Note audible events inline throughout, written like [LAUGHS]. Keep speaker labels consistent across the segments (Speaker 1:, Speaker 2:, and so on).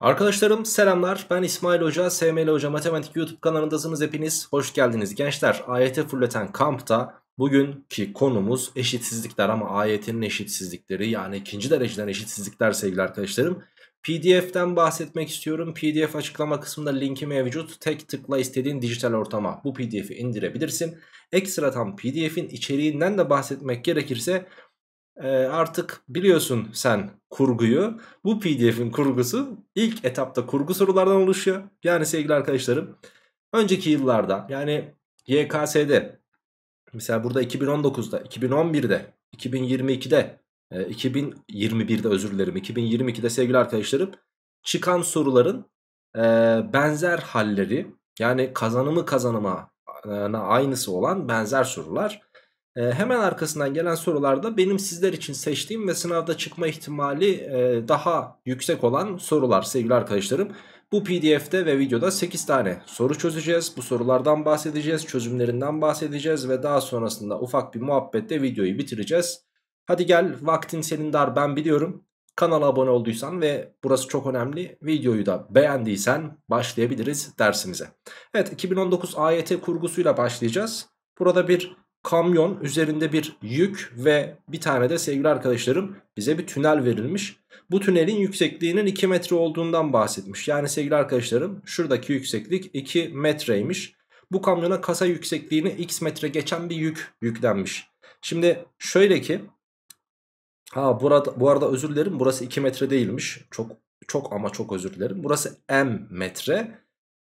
Speaker 1: Arkadaşlarım selamlar. Ben İsmail Hoca SML Hoca Matematik YouTube kanalındasınız hepiniz. Hoş geldiniz gençler. AYT Fırlatan Kamp'ta bugünkü konumuz eşitsizlikler ama AYT'nin eşitsizlikleri yani ikinci dereceden eşitsizlikler sevgili arkadaşlarım. PDF'den bahsetmek istiyorum. pDF açıklama kısmında linki mevcut. Tek tıkla istediğin dijital ortama bu pdf'i indirebilirsin. Ekstradan pdf'in içeriğinden de bahsetmek gerekirse e, artık biliyorsun sen kurguyu. Bu pdf'in kurgusu ilk etapta kurgu sorulardan oluşuyor. Yani sevgili arkadaşlarım önceki yıllarda yani YKS'de mesela burada 2019'da 2011'de 2022'de 2021'de özür dilerim 2022'de sevgili arkadaşlarım çıkan soruların e, benzer halleri yani kazanımı kazanıma aynısı olan benzer sorular e, hemen arkasından gelen sorularda benim sizler için seçtiğim ve sınavda çıkma ihtimali e, daha yüksek olan sorular sevgili arkadaşlarım. Bu pdf'de ve videoda 8 tane soru çözeceğiz. Bu sorulardan bahsedeceğiz, çözümlerinden bahsedeceğiz ve daha sonrasında ufak bir muhabbette videoyu bitireceğiz. Hadi gel vaktin senin dar ben biliyorum. Kanala abone olduysan ve burası çok önemli videoyu da beğendiysen başlayabiliriz dersimize. Evet 2019 AYT kurgusuyla başlayacağız. Burada bir kamyon üzerinde bir yük ve bir tane de sevgili arkadaşlarım bize bir tünel verilmiş. Bu tünelin yüksekliğinin 2 metre olduğundan bahsetmiş. Yani sevgili arkadaşlarım şuradaki yükseklik 2 metreymiş. Bu kamyona kasa yüksekliğini x metre geçen bir yük yüklenmiş. Şimdi şöyle ki ha burada bu arada özür dilerim burası 2 metre değilmiş. Çok çok ama çok özür dilerim. Burası m metre.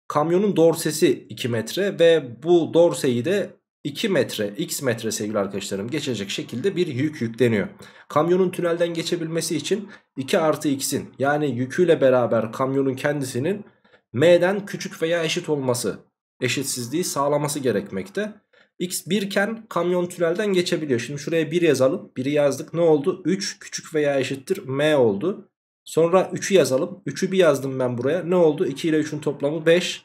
Speaker 1: Kamyonun dorsesi 2 metre ve bu dorseyi de 2 metre x metre sevgili arkadaşlarım geçecek şekilde bir yük yükleniyor. Kamyonun tünelden geçebilmesi için 2 artı x'in yani yüküyle beraber kamyonun kendisinin m'den küçük veya eşit olması eşitsizliği sağlaması gerekmekte. x 1 iken kamyon tünelden geçebiliyor. Şimdi şuraya 1 yazalım. 1'i yazdık ne oldu? 3 küçük veya eşittir m oldu. Sonra 3'ü yazalım. 3'ü bir yazdım ben buraya. Ne oldu? 2 ile 3'ün toplamı 5.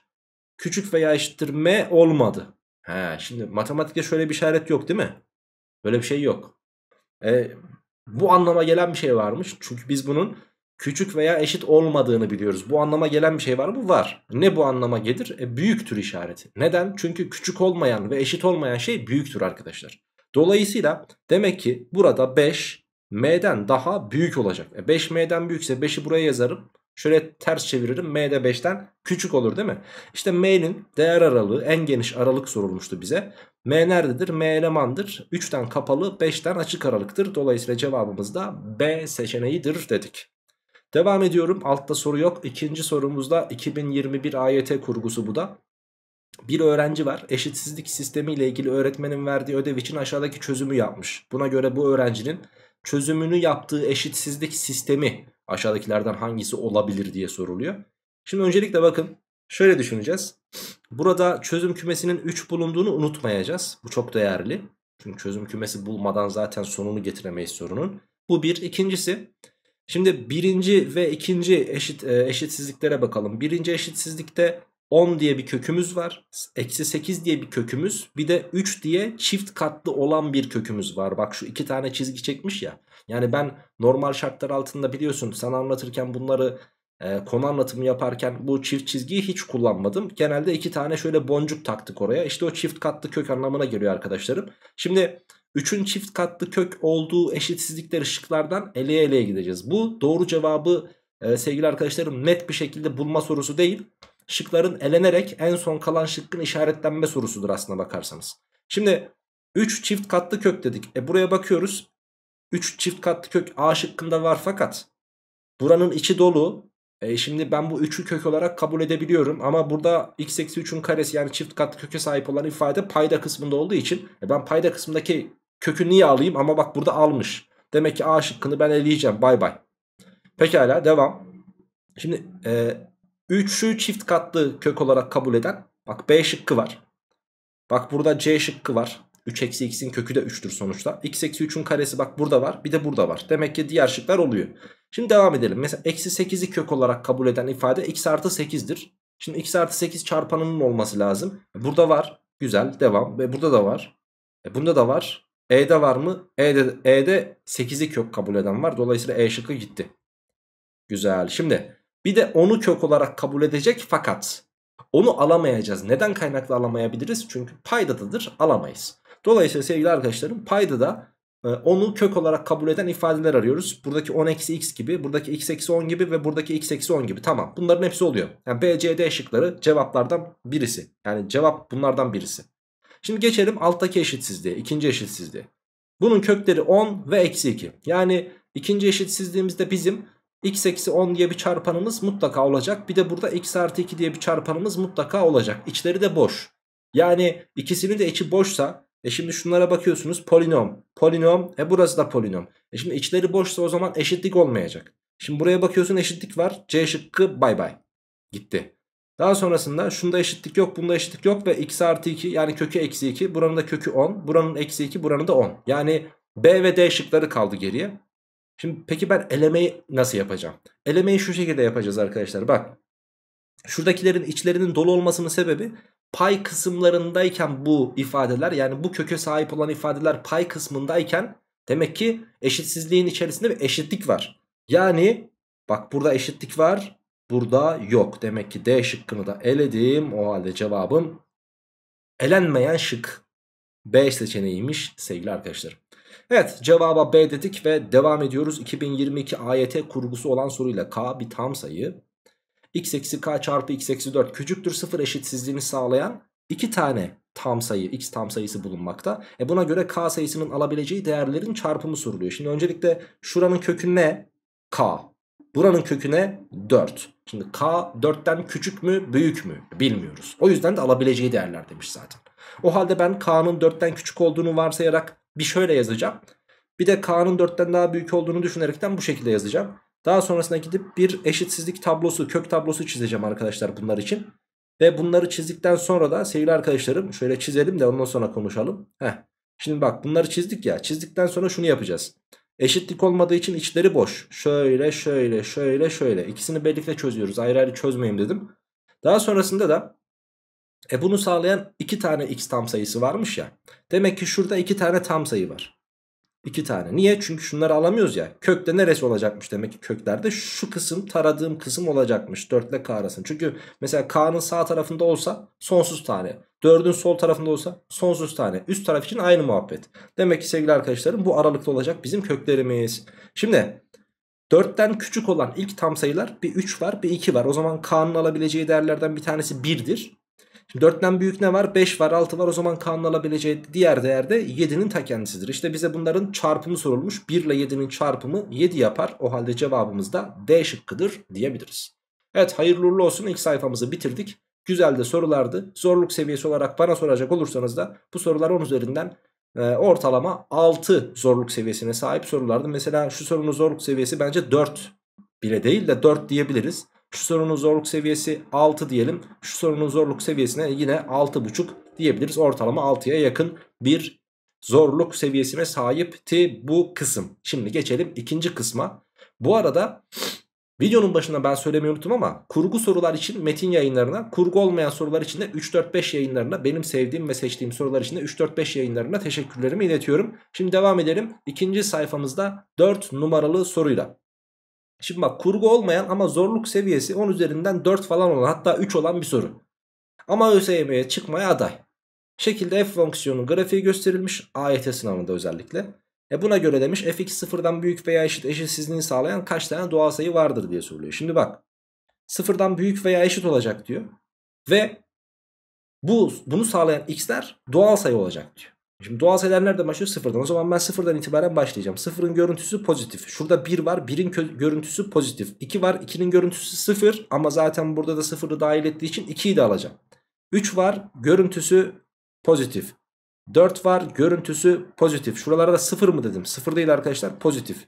Speaker 1: Küçük veya eşittir m olmadı. He, şimdi matematikte şöyle bir işaret yok değil mi? Böyle bir şey yok. E, bu anlama gelen bir şey varmış. Çünkü biz bunun küçük veya eşit olmadığını biliyoruz. Bu anlama gelen bir şey var mı? Var. Ne bu anlama gelir? E, büyüktür işareti. Neden? Çünkü küçük olmayan ve eşit olmayan şey büyüktür arkadaşlar. Dolayısıyla demek ki burada 5 m'den daha büyük olacak. E, 5 m'den büyükse 5'i buraya yazarım. Şöyle ters çeviririm. M de 5'ten küçük olur değil mi? İşte M'nin değer aralığı en geniş aralık sorulmuştu bize. M nerededir? M elemandır. 3'ten kapalı 5'ten açık aralıktır. Dolayısıyla cevabımız da B seçeneğidir dedik. Devam ediyorum. Altta soru yok. İkinci sorumuzda 2021 AYT kurgusu bu da. Bir öğrenci var. Eşitsizlik sistemi ile ilgili öğretmenin verdiği ödev için aşağıdaki çözümü yapmış. Buna göre bu öğrencinin çözümünü yaptığı eşitsizlik sistemi aşağıdakilerden hangisi olabilir diye soruluyor. Şimdi öncelikle bakın şöyle düşüneceğiz. Burada çözüm kümesinin 3 bulunduğunu unutmayacağız. Bu çok değerli. Çünkü çözüm kümesi bulmadan zaten sonunu getiremeyiz sorunun. Bu bir. İkincisi şimdi birinci ve ikinci eşit e, eşitsizliklere bakalım. Birinci eşitsizlikte 10 diye bir kökümüz var. Eksi 8 diye bir kökümüz. Bir de 3 diye çift katlı olan bir kökümüz var. Bak şu iki tane çizgi çekmiş ya. Yani ben normal şartlar altında biliyorsun sana anlatırken bunları e, konu anlatımı yaparken bu çift çizgiyi hiç kullanmadım. Genelde iki tane şöyle boncuk taktık oraya. İşte o çift katlı kök anlamına geliyor arkadaşlarım. Şimdi 3'ün çift katlı kök olduğu eşitsizlikleri şıklardan eleye eleye gideceğiz. Bu doğru cevabı e, sevgili arkadaşlarım net bir şekilde bulma sorusu değil şıkların elenerek en son kalan şıkkın işaretlenme sorusudur aslına bakarsanız. Şimdi 3 çift katlı kök dedik. E buraya bakıyoruz. 3 çift katlı kök A şıkkında var fakat buranın içi dolu. E şimdi ben bu 3'ü kök olarak kabul edebiliyorum. Ama burada x eksi 3'ün karesi yani çift katlı köke sahip olan ifade payda kısmında olduğu için e ben payda kısmındaki kökü niye alayım? Ama bak burada almış. Demek ki A şıkkını ben eleyeceğim. Bay bay. Pekala devam. Şimdi e, 3'ü çift katlı kök olarak kabul eden bak B şıkkı var. Bak burada C şıkkı var. 3 eksi x'in kökü de 3'tür sonuçta. x eksi 3'ün karesi bak burada var bir de burada var. Demek ki diğer şıklar oluyor. Şimdi devam edelim. Mesela eksi 8'i kök olarak kabul eden ifade x artı 8'dir. Şimdi x artı 8 çarpanının olması lazım. Burada var. Güzel devam. Ve burada da var. E bunda da var. E'de var mı? E'de, E'de 8'i kök kabul eden var. Dolayısıyla E şıkkı gitti. Güzel. Şimdi Bir de onu kök olarak kabul edecek fakat onu alamayacağız. Neden kaynaklı alamayabiliriz? Çünkü paydadadır alamayız. Dolayısıyla sevgili arkadaşlarım paydada e, onu kök olarak kabul eden ifadeler arıyoruz. Buradaki 10 eksi x gibi, buradaki x eksi 10 gibi ve buradaki x eksi 10 gibi. Tamam bunların hepsi oluyor. Yani B, C, D şıkları cevaplardan birisi. Yani cevap bunlardan birisi. Şimdi geçelim alttaki eşitsizliğe, ikinci eşitsizliğe. Bunun kökleri 10 ve eksi 2. Yani ikinci eşitsizliğimizde bizim x eksi 10 diye bir çarpanımız mutlaka olacak. Bir de burada x artı 2 diye bir çarpanımız mutlaka olacak. İçleri de boş. Yani ikisinin de içi boşsa e şimdi şunlara bakıyorsunuz polinom, polinom, e burası da polinom. E şimdi içleri boşsa o zaman eşitlik olmayacak. Şimdi buraya bakıyorsun eşitlik var. C şıkkı bay bay. Gitti. Daha sonrasında şunda eşitlik yok bunda eşitlik yok ve x artı 2 yani kökü eksi 2 buranın da kökü 10 buranın eksi 2 buranın da 10. Yani B ve D şıkları kaldı geriye. Şimdi peki ben elemeyi nasıl yapacağım? Elemeyi şu şekilde yapacağız arkadaşlar bak. Şuradakilerin içlerinin dolu olmasının sebebi pay kısımlarındayken bu ifadeler yani bu köke sahip olan ifadeler pay kısmındayken demek ki eşitsizliğin içerisinde bir eşitlik var. Yani bak burada eşitlik var burada yok. Demek ki D şıkkını da eledim. O halde cevabım elenmeyen şık B seçeneğiymiş sevgili arkadaşlar. Evet cevaba B dedik ve devam ediyoruz. 2022 AYT kurgusu olan soruyla K bir tam sayı. X eksi K çarpı X eksi 4 küçüktür 0 eşitsizliğini sağlayan iki tane tam sayı X tam sayısı bulunmakta. E buna göre K sayısının alabileceği değerlerin çarpımı soruluyor. Şimdi öncelikle şuranın kökü ne? K. Buranın kökü ne? 4. Şimdi K 4'ten küçük mü büyük mü bilmiyoruz. O yüzden de alabileceği değerler demiş zaten. O halde ben K'nın 4'ten küçük olduğunu varsayarak bir şöyle yazacağım. Bir de K'nın 4'ten daha büyük olduğunu düşünerekten bu şekilde yazacağım. Daha sonrasında gidip bir eşitsizlik tablosu, kök tablosu çizeceğim arkadaşlar bunlar için. Ve bunları çizdikten sonra da sevgili arkadaşlarım şöyle çizelim de ondan sonra konuşalım. Heh. Şimdi bak bunları çizdik ya. Çizdikten sonra şunu yapacağız. Eşitlik olmadığı için içleri boş. Şöyle şöyle şöyle şöyle. İkisini birlikte çözüyoruz. Ayrı ayrı çözmeyeyim dedim. Daha sonrasında da e bunu sağlayan iki tane x tam sayısı varmış ya. Demek ki şurada iki tane tam sayı var. İki tane. Niye? Çünkü şunları alamıyoruz ya. Kökte neresi olacakmış demek ki köklerde şu kısım taradığım kısım olacakmış. 4 ile k arasında. Çünkü mesela k'nın sağ tarafında olsa sonsuz tane. 4'ün sol tarafında olsa sonsuz tane. Üst taraf için aynı muhabbet. Demek ki sevgili arkadaşlarım bu aralıkta olacak bizim köklerimiz. Şimdi 4'ten küçük olan ilk tam sayılar bir 3 var bir 2 var. O zaman k'nın alabileceği değerlerden bir tanesi 1'dir. Şimdi 4'ten büyük ne var? 5 var 6 var o zaman K'nın alabileceği diğer değer de 7'nin ta kendisidir. İşte bize bunların çarpımı sorulmuş. 1 ile 7'nin çarpımı 7 yapar. O halde cevabımız da D şıkkıdır diyebiliriz. Evet hayırlı uğurlu olsun ilk sayfamızı bitirdik. Güzel de sorulardı. Zorluk seviyesi olarak bana soracak olursanız da bu sorular 10 üzerinden e, ortalama 6 zorluk seviyesine sahip sorulardı. Mesela şu sorunun zorluk seviyesi bence 4 bile değil de 4 diyebiliriz. Şu sorunun zorluk seviyesi 6 diyelim. Şu sorunun zorluk seviyesine yine 6,5 diyebiliriz. Ortalama 6'ya yakın bir zorluk seviyesine sahipti bu kısım. Şimdi geçelim ikinci kısma. Bu arada videonun başında ben söylemeyi unuttum ama kurgu sorular için metin yayınlarına, kurgu olmayan sorular için de 3-4-5 yayınlarına, benim sevdiğim ve seçtiğim sorular için de 3-4-5 yayınlarına teşekkürlerimi iletiyorum. Şimdi devam edelim. İkinci sayfamızda 4 numaralı soruyla. Şimdi bak kurgu olmayan ama zorluk seviyesi 10 üzerinden 4 falan olan hatta 3 olan bir soru. Ama ÖSYM'ye çıkmaya aday. Şekilde f fonksiyonu grafiği gösterilmiş AYT sınavında özellikle. E buna göre demiş fx sıfırdan büyük veya eşit eşitsizliğini sağlayan kaç tane doğal sayı vardır diye soruluyor. Şimdi bak sıfırdan büyük veya eşit olacak diyor. Ve bu bunu sağlayan x'ler doğal sayı olacak diyor. Şimdi doğal sayılar nereden başlıyor? Sıfırdan. O zaman ben sıfırdan itibaren başlayacağım. Sıfırın görüntüsü pozitif. Şurada 1 var. 1'in görüntüsü pozitif. 2 var. 2'nin görüntüsü sıfır. Ama zaten burada da sıfırı dahil ettiği için 2'yi de alacağım. 3 var. Görüntüsü pozitif. 4 var. Görüntüsü pozitif. Şuralara da sıfır mı dedim? Sıfır değil arkadaşlar. Pozitif.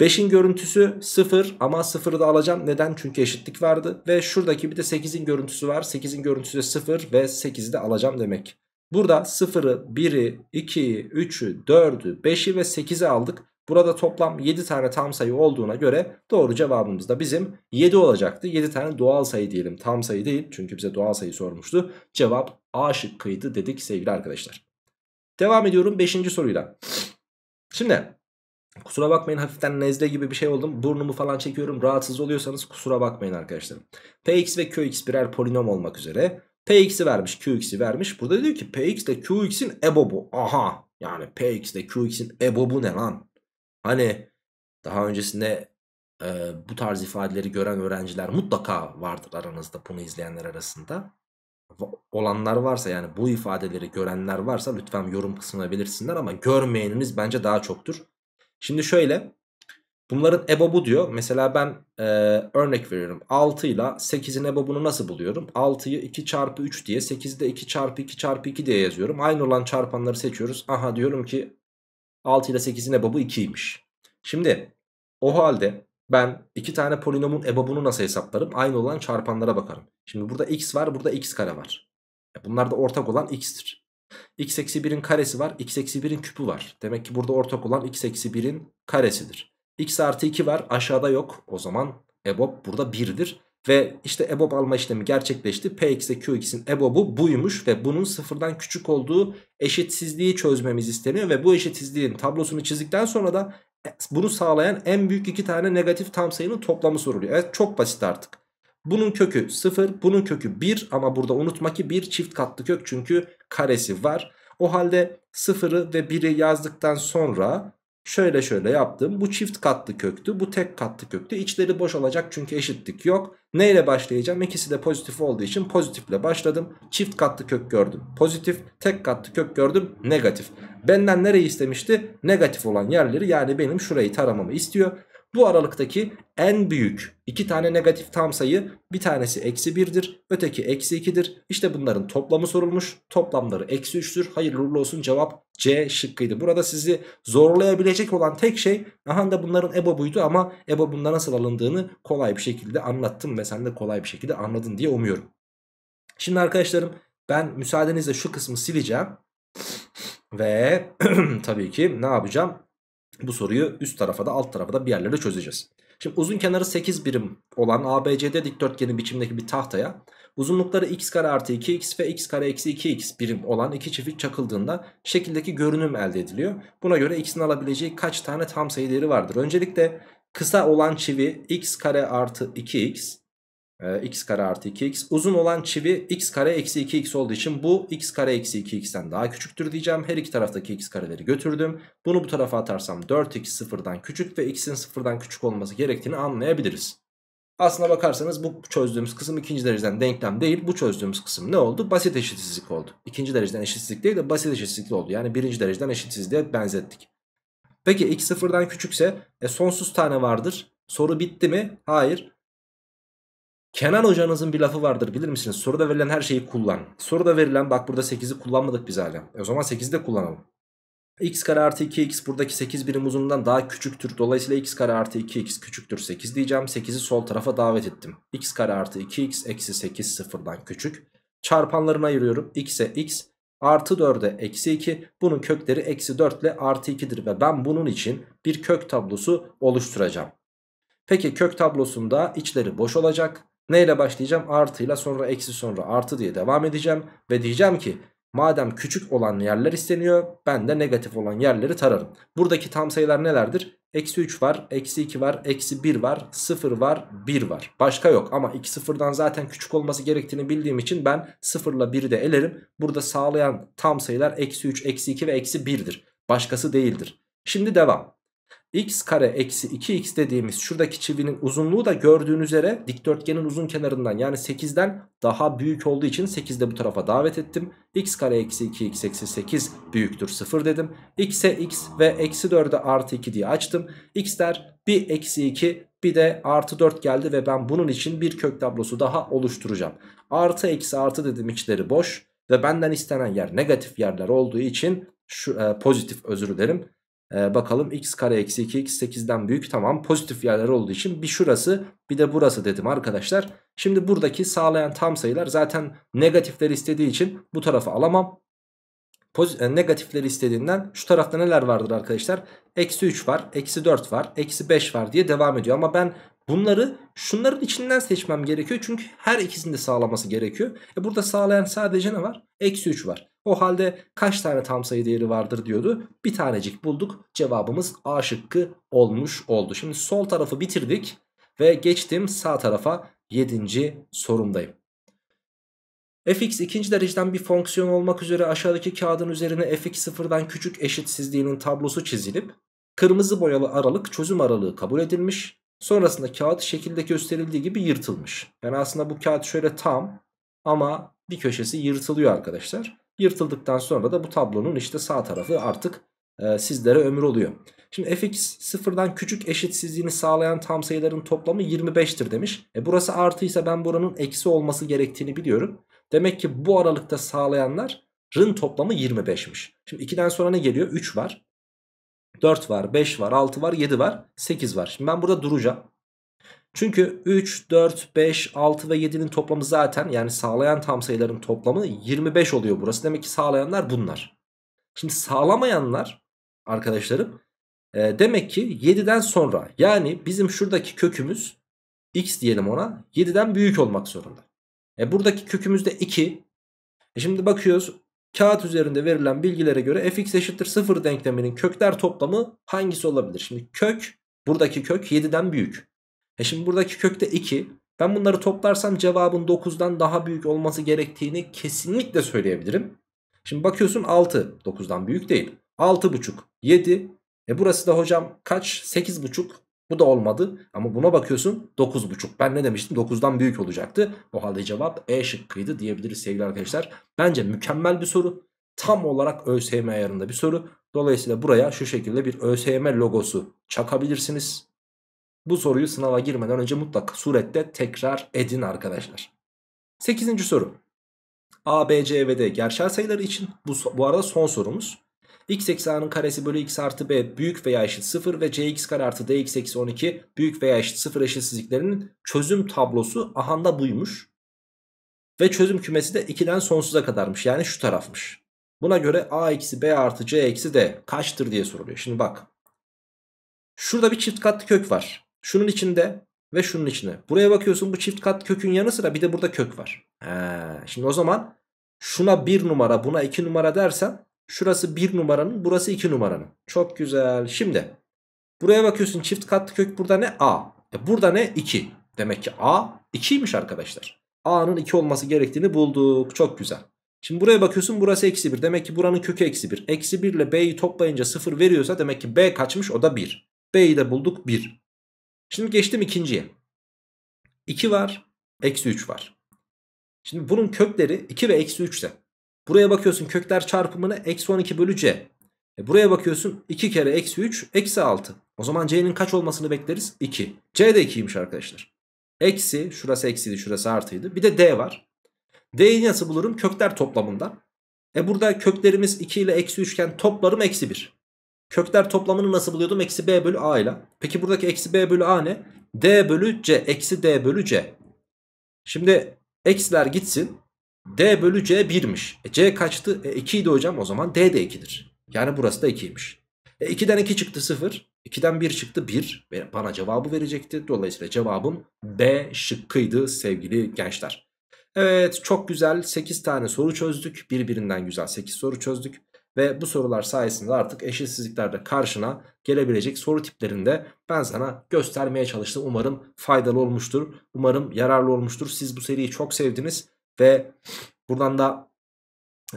Speaker 1: 5'in görüntüsü 0 ama 0'ı da alacağım. Neden? Çünkü eşitlik vardı. Ve şuradaki bir de 8'in görüntüsü var. 8'in görüntüsü de 0 ve 8'i de alacağım demek. Burada 0'ı, 1'i, 2'yi, 3'ü, 4'ü, 5'i ve 8'i aldık. Burada toplam 7 tane tam sayı olduğuna göre doğru cevabımız da bizim 7 olacaktı. 7 tane doğal sayı diyelim tam sayı değil çünkü bize doğal sayı sormuştu. Cevap A şıkkıydı dedik sevgili arkadaşlar. Devam ediyorum 5. soruyla. Şimdi Kusura bakmayın hafiften nezle gibi bir şey oldum. Burnumu falan çekiyorum. Rahatsız oluyorsanız kusura bakmayın arkadaşlar. Px ve qx birer polinom olmak üzere. Px'i vermiş qx'i vermiş. Burada diyor ki px ile qx'in ebobu. Aha yani px ile qx'in ebobu ne lan? Hani daha öncesinde e, bu tarz ifadeleri gören öğrenciler mutlaka vardır aranızda bunu izleyenler arasında. Olanlar varsa yani bu ifadeleri görenler varsa lütfen yorum kısmına belirsinler ama görmeyeniniz bence daha çoktur. Şimdi şöyle bunların ebobu diyor. Mesela ben e, örnek veriyorum 6 ile 8'in ebobunu nasıl buluyorum? 6'yı 2 çarpı 3 diye 8'i de 2 çarpı 2 çarpı 2 diye yazıyorum. Aynı olan çarpanları seçiyoruz. Aha diyorum ki 6 ile 8'in ebobu 2'ymiş. Şimdi o halde ben iki tane polinomun ebobunu nasıl hesaplarım? Aynı olan çarpanlara bakarım. Şimdi burada x var burada x kare var. E, bunlar da ortak olan x'tir. x eksi 1'in karesi var x eksi 1'in küpü var. Demek ki burada ortak olan x eksi 1'in karesidir. X artı 2 var aşağıda yok. O zaman ebob burada 1'dir. Ve işte EBOB alma işlemi gerçekleşti. Px ile Qx'in EBOB'u buymuş ve bunun sıfırdan küçük olduğu eşitsizliği çözmemiz isteniyor. Ve bu eşitsizliğin tablosunu çizdikten sonra da bunu sağlayan en büyük iki tane negatif tam sayının toplamı soruluyor. Evet çok basit artık. Bunun kökü 0, bunun kökü 1 ama burada unutma ki 1 çift katlı kök çünkü karesi var. O halde 0'ı ve 1'i yazdıktan sonra şöyle şöyle yaptım. Bu çift katlı köktü. Bu tek katlı köktü. İçleri boş olacak çünkü eşitlik yok. Neyle başlayacağım? İkisi de pozitif olduğu için pozitifle başladım. Çift katlı kök gördüm. Pozitif. Tek katlı kök gördüm. Negatif. Benden nereyi istemişti? Negatif olan yerleri yani benim şurayı taramamı istiyor. Bu aralıktaki en büyük iki tane negatif tam sayı bir tanesi eksi 1'dir öteki eksi 2'dir. İşte bunların toplamı sorulmuş toplamları eksi 3'tür. Hayırlı uğurlu olsun cevap C şıkkıydı. Burada sizi zorlayabilecek olan tek şey aha da bunların EBOB'uydu ama EBOB'unda nasıl alındığını kolay bir şekilde anlattım ve sen de kolay bir şekilde anladın diye umuyorum. Şimdi arkadaşlarım ben müsaadenizle şu kısmı sileceğim. Ve [CLEARS THROAT] tabii ki ne yapacağım? Bu soruyu üst tarafa da alt tarafa da bir yerlere çözeceğiz. Şimdi uzun kenarı 8 birim olan ABCD dikdörtgeni biçimdeki bir tahtaya uzunlukları x kare artı 2x ve x kare eksi 2x birim olan iki çift çakıldığında şekildeki görünüm elde ediliyor. Buna göre x'in alabileceği kaç tane tam sayı değeri vardır? Öncelikle kısa olan çivi x kare artı 2x e, x kare artı 2x. Uzun olan çivi x kare eksi 2x olduğu için bu x kare eksi 2x'ten daha küçüktür diyeceğim. Her iki taraftaki x kareleri götürdüm. Bunu bu tarafa atarsam 4x sıfırdan küçük ve x'in sıfırdan küçük olması gerektiğini anlayabiliriz. Aslına bakarsanız bu çözdüğümüz kısım ikinci dereceden denklem değil. Bu çözdüğümüz kısım ne oldu? Basit eşitsizlik oldu. İkinci dereceden eşitsizlik değil de basit eşitsizlik oldu. Yani birinci dereceden eşitsizliğe benzettik. Peki x sıfırdan küçükse e, sonsuz tane vardır. Soru bitti mi? Hayır. Kenan hocanızın bir lafı vardır bilir misiniz? Soruda verilen her şeyi kullan. Soruda verilen bak burada 8'i kullanmadık biz hala. E o zaman 8'i de kullanalım. x kare artı 2x buradaki 8 birim uzunluğundan daha küçüktür. Dolayısıyla x kare artı 2x küçüktür 8 diyeceğim. 8'i sol tarafa davet ettim. x kare artı 2x eksi 8 sıfırdan küçük. Çarpanlarını ayırıyorum. x'e x artı 4'e eksi 2. Bunun kökleri eksi 4 ile artı 2'dir. Ve ben bunun için bir kök tablosu oluşturacağım. Peki kök tablosunda içleri boş olacak. Neyle başlayacağım? Artıyla sonra eksi sonra artı diye devam edeceğim. Ve diyeceğim ki madem küçük olan yerler isteniyor ben de negatif olan yerleri tararım. Buradaki tam sayılar nelerdir? Eksi 3 var, eksi 2 var, eksi 1 var, 0 var, 1 var. Başka yok ama 2 sıfırdan zaten küçük olması gerektiğini bildiğim için ben 0 ile 1'i de elerim. Burada sağlayan tam sayılar eksi 3, eksi 2 ve eksi 1'dir. Başkası değildir. Şimdi devam x kare eksi 2x dediğimiz şuradaki çivinin uzunluğu da gördüğünüz üzere dikdörtgenin uzun kenarından yani 8'den daha büyük olduğu için 8 de bu tarafa davet ettim. x kare eksi 2x eksi 8 büyüktür 0 dedim. x'e x ve eksi 4'e artı 2 diye açtım. x'ler bir eksi 2 bir de artı 4 geldi ve ben bunun için bir kök tablosu daha oluşturacağım. Artı eksi artı dedim içleri boş ve benden istenen yer negatif yerler olduğu için şu e, pozitif özür dilerim ee, bakalım x kare eksi 2x 8'den büyük tamam pozitif yerler olduğu için bir şurası bir de burası dedim arkadaşlar. Şimdi buradaki sağlayan tam sayılar zaten negatifleri istediği için bu tarafa alamam. Poz e, negatifleri istediğinden şu tarafta neler vardır arkadaşlar? Eksi 3 var, eksi 4 var, eksi 5 var diye devam ediyor. Ama ben bunları şunların içinden seçmem gerekiyor. Çünkü her ikisini de sağlaması gerekiyor. E burada sağlayan sadece ne var? Eksi 3 var. O halde kaç tane tam sayı değeri vardır diyordu. Bir tanecik bulduk. Cevabımız A şıkkı olmuş oldu. Şimdi sol tarafı bitirdik ve geçtim sağ tarafa 7. sorumdayım. fx ikinci dereceden bir fonksiyon olmak üzere aşağıdaki kağıdın üzerine fx sıfırdan küçük eşitsizliğinin tablosu çizilip kırmızı boyalı aralık çözüm aralığı kabul edilmiş. Sonrasında kağıt şekilde gösterildiği gibi yırtılmış. Yani aslında bu kağıt şöyle tam ama bir köşesi yırtılıyor arkadaşlar. Yırtıldıktan sonra da bu tablonun işte sağ tarafı artık e, sizlere ömür oluyor. Şimdi fx sıfırdan küçük eşitsizliğini sağlayan tam sayıların toplamı 25'tir demiş. E burası artıysa ben buranın eksi olması gerektiğini biliyorum. Demek ki bu aralıkta sağlayanların toplamı 25'miş. Şimdi 2'den sonra ne geliyor? 3 var. 4 var, 5 var, 6 var, 7 var, 8 var. Şimdi ben burada duracağım. Çünkü 3, 4, 5, 6 ve 7'nin toplamı zaten yani sağlayan tam sayıların toplamı 25 oluyor burası. Demek ki sağlayanlar bunlar. Şimdi sağlamayanlar arkadaşlarım e, demek ki 7'den sonra yani bizim şuradaki kökümüz x diyelim ona 7'den büyük olmak zorunda. E, buradaki kökümüz de 2. E şimdi bakıyoruz kağıt üzerinde verilen bilgilere göre fx eşittir 0 denkleminin kökler toplamı hangisi olabilir? Şimdi kök buradaki kök 7'den büyük. E şimdi buradaki kökte 2. Ben bunları toplarsam cevabın 9'dan daha büyük olması gerektiğini kesinlikle söyleyebilirim. Şimdi bakıyorsun 6 9'dan büyük değil. 6,5 7. E burası da hocam kaç? 8,5. Bu da olmadı ama buna bakıyorsun 9,5. Ben ne demiştim? 9'dan büyük olacaktı. O halde cevap E şıkkıydı diyebiliriz sevgili arkadaşlar. Bence mükemmel bir soru. Tam olarak ÖSYM ayarında bir soru. Dolayısıyla buraya şu şekilde bir ÖSYM logosu çakabilirsiniz. Bu soruyu sınava girmeden önce mutlaka surette tekrar edin arkadaşlar. 8. soru. A, B, C ve D gerçel sayıları için bu, bu arada son sorumuz. x eksi a'nın karesi bölü x artı b büyük veya eşit 0 ve cx kare artı dx eksi 12 büyük veya eşit 0 eşitsizliklerinin çözüm tablosu ahanda buymuş. Ve çözüm kümesi de 2'den sonsuza kadarmış yani şu tarafmış. Buna göre a eksi b artı c eksi d kaçtır diye soruluyor. Şimdi bak. Şurada bir çift katlı kök var. Şunun içinde ve şunun içinde. Buraya bakıyorsun bu çift kat kökün yanı sıra bir de burada kök var. He, şimdi o zaman şuna 1 numara buna 2 numara dersen şurası 1 numaranın burası 2 numaranın. Çok güzel. Şimdi buraya bakıyorsun çift katlı kök burada ne? A. E burada ne? 2. Demek ki A 2'ymiş arkadaşlar. A'nın 2 olması gerektiğini bulduk. Çok güzel. Şimdi buraya bakıyorsun burası eksi 1. Demek ki buranın kökü eksi 1. Eksi 1 ile B'yi toplayınca 0 veriyorsa demek ki B kaçmış o da 1. B'yi de bulduk 1. Şimdi geçtim ikinciye. 2 var. Eksi 3 var. Şimdi bunun kökleri 2 ve eksi 3 ise. Buraya bakıyorsun kökler çarpımını eksi 12 bölü c. E buraya bakıyorsun 2 kere eksi 3 eksi 6. O zaman c'nin kaç olmasını bekleriz? 2. c de 2'ymiş arkadaşlar. Eksi şurası eksiydi şurası artıydı. Bir de d var. d'yi nasıl bulurum? Kökler toplamından. E burada köklerimiz 2 ile eksi 3 iken toplarım eksi 1. Kökler toplamını nasıl buluyordum? Eksi b bölü a ile. Peki buradaki eksi b bölü a ne? d bölü c. Eksi d bölü c. Şimdi eksiler gitsin. d bölü c 1'miş. E, c kaçtı? E, 2 idi hocam. O zaman d de 2'dir. Yani burası da 2'ymiş. E, 2'den 2 çıktı 0. 2'den 1 çıktı 1. Bana cevabı verecekti. Dolayısıyla cevabım B şıkkıydı sevgili gençler. Evet çok güzel 8 tane soru çözdük. Birbirinden güzel 8 soru çözdük. Ve bu sorular sayesinde artık eşitsizliklerde karşına gelebilecek soru tiplerinde ben sana göstermeye çalıştım. Umarım faydalı olmuştur. Umarım yararlı olmuştur. Siz bu seriyi çok sevdiniz. Ve buradan da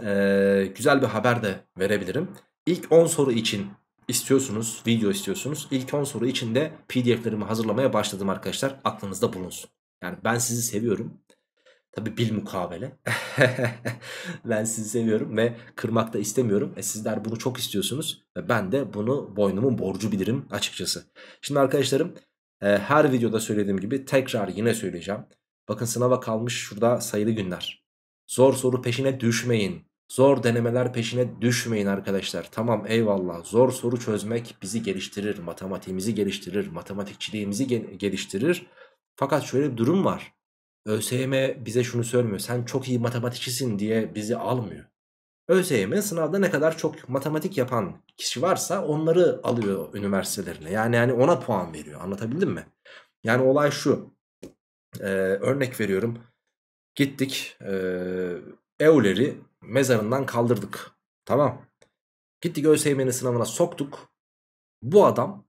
Speaker 1: e, güzel bir haber de verebilirim. İlk 10 soru için istiyorsunuz, video istiyorsunuz. İlk 10 soru için de pdf'lerimi hazırlamaya başladım arkadaşlar. Aklınızda bulunsun. Yani ben sizi seviyorum. Tabi bil mukabele. [LAUGHS] ben sizi seviyorum ve kırmak da istemiyorum. E sizler bunu çok istiyorsunuz. Ve ben de bunu boynumun borcu bilirim açıkçası. Şimdi arkadaşlarım e, her videoda söylediğim gibi tekrar yine söyleyeceğim. Bakın sınava kalmış şurada sayılı günler. Zor soru peşine düşmeyin. Zor denemeler peşine düşmeyin arkadaşlar. Tamam eyvallah. Zor soru çözmek bizi geliştirir. Matematiğimizi geliştirir. Matematikçiliğimizi geliştirir. Fakat şöyle bir durum var. ÖSYM bize şunu söylemiyor. Sen çok iyi matematikçisin diye bizi almıyor. ÖSYM sınavda ne kadar çok matematik yapan kişi varsa onları alıyor üniversitelerine. Yani yani ona puan veriyor. Anlatabildim mi? Yani olay şu. Ee, örnek veriyorum. Gittik e, EU'leri mezarından kaldırdık. Tamam. Gittik ÖSYM'nin sınavına soktuk. Bu adam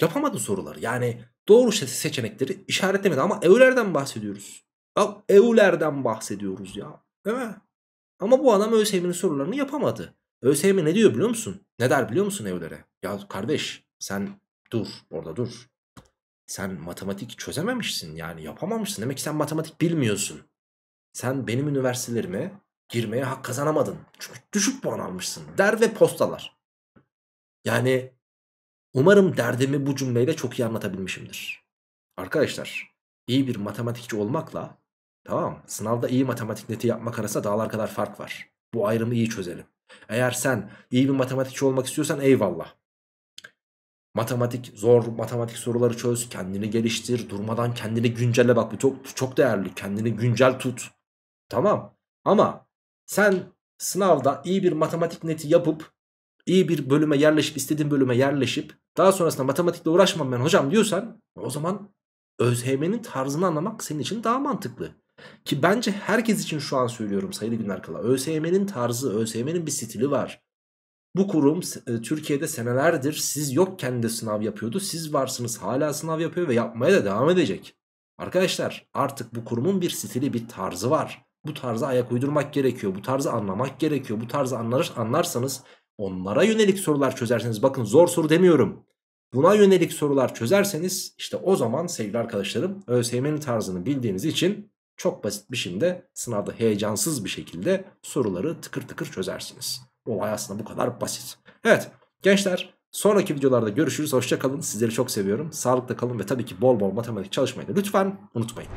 Speaker 1: yapamadı soruları. Yani doğru seçenekleri işaretlemedi ama evlerden bahsediyoruz. Ya evlerden bahsediyoruz ya. Değil mi? Ama bu adam ÖSYM'nin sorularını yapamadı. ÖSYM ne diyor biliyor musun? Ne der biliyor musun evlere? Ya kardeş sen dur orada dur. Sen matematik çözememişsin yani yapamamışsın. Demek ki sen matematik bilmiyorsun. Sen benim üniversitelerime girmeye hak kazanamadın. Çünkü düşük puan almışsın. Der ve postalar. Yani umarım derdimi bu cümleyle çok iyi anlatabilmişimdir. Arkadaşlar iyi bir matematikçi olmakla tamam sınavda iyi matematik neti yapmak arasında dağlar kadar fark var. Bu ayrımı iyi çözelim. Eğer sen iyi bir matematikçi olmak istiyorsan eyvallah. Matematik zor matematik soruları çöz, kendini geliştir, durmadan kendini güncelle bak bu çok çok değerli. Kendini güncel tut. Tamam. Ama sen sınavda iyi bir matematik neti yapıp iyi bir bölüme yerleşip istediğin bölüme yerleşip daha sonrasında matematikle uğraşmam ben hocam diyorsan o zaman ÖSYM'nin tarzını anlamak senin için daha mantıklı. Ki bence herkes için şu an söylüyorum sayılı günler kala. ÖSYM'nin tarzı, ÖSYM'nin bir stili var. Bu kurum e, Türkiye'de senelerdir siz yokken de sınav yapıyordu. Siz varsınız hala sınav yapıyor ve yapmaya da devam edecek. Arkadaşlar artık bu kurumun bir stili, bir tarzı var. Bu tarza ayak uydurmak gerekiyor. Bu tarzı anlamak gerekiyor. Bu tarzı anlar, anlarsanız onlara yönelik sorular çözerseniz bakın zor soru demiyorum. Buna yönelik sorular çözerseniz işte o zaman sevgili arkadaşlarım ÖSYM'nin tarzını bildiğiniz için çok basit bir biçimde sınavda heyecansız bir şekilde soruları tıkır tıkır çözersiniz. Olay aslında bu kadar basit. Evet gençler sonraki videolarda görüşürüz. Hoşçakalın. Sizleri çok seviyorum. Sağlıkla kalın ve tabii ki bol bol matematik çalışmayı da lütfen unutmayın.